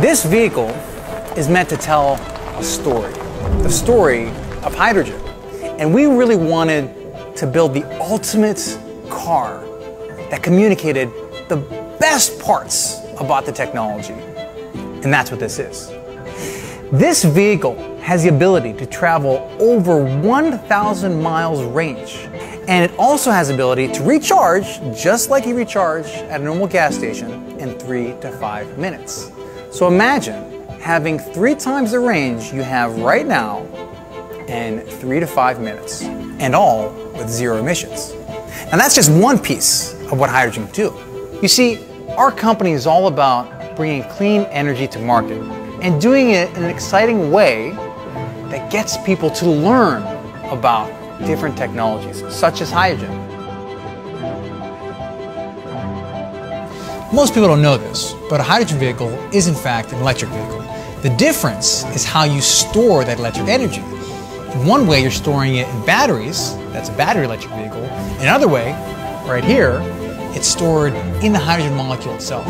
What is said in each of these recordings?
This vehicle is meant to tell a story, the story of hydrogen. And we really wanted to build the ultimate car that communicated the best parts about the technology. And that's what this is. This vehicle has the ability to travel over 1,000 miles range. And it also has the ability to recharge just like you recharge at a normal gas station in three to five minutes. So imagine having three times the range you have right now in three to five minutes, and all with zero emissions. And that's just one piece of what hydrogen can do. You see, our company is all about bringing clean energy to market and doing it in an exciting way that gets people to learn about different technologies, such as hydrogen. Most people don't know this, but a hydrogen vehicle is in fact an electric vehicle. The difference is how you store that electric energy. In one way, you're storing it in batteries, that's a battery electric vehicle. In another way, right here, it's stored in the hydrogen molecule itself.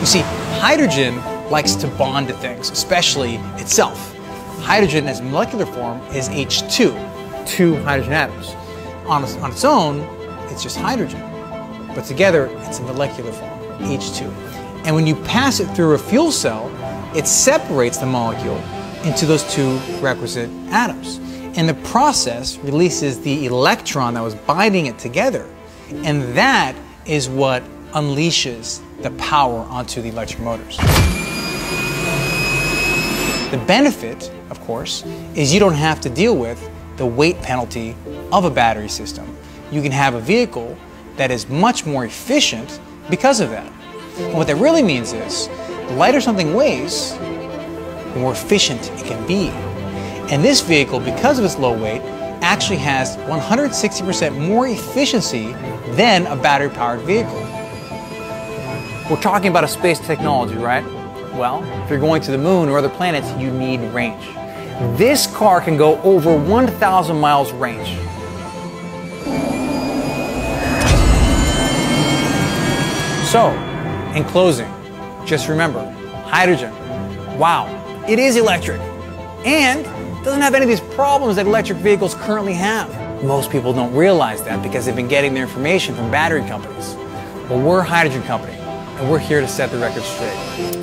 You see, hydrogen likes to bond to things, especially itself. Hydrogen as molecular form is H2, two hydrogen atoms. On, on its own, it's just hydrogen. But together, it's a molecular form, H2. And when you pass it through a fuel cell, it separates the molecule into those two requisite atoms. And the process releases the electron that was binding it together. And that is what unleashes the power onto the electric motors. The benefit, of course, is you don't have to deal with the weight penalty of a battery system. You can have a vehicle that is much more efficient because of that. And what that really means is, the lighter something weighs, the more efficient it can be. And this vehicle, because of its low weight, actually has 160% more efficiency than a battery powered vehicle. We're talking about a space technology, right? Well, if you're going to the moon or other planets, you need range. This car can go over 1,000 miles range. So, in closing, just remember hydrogen, wow, it is electric and doesn't have any of these problems that electric vehicles currently have. Most people don't realize that because they've been getting their information from battery companies. Well, we're a hydrogen company, and we're here to set the record straight.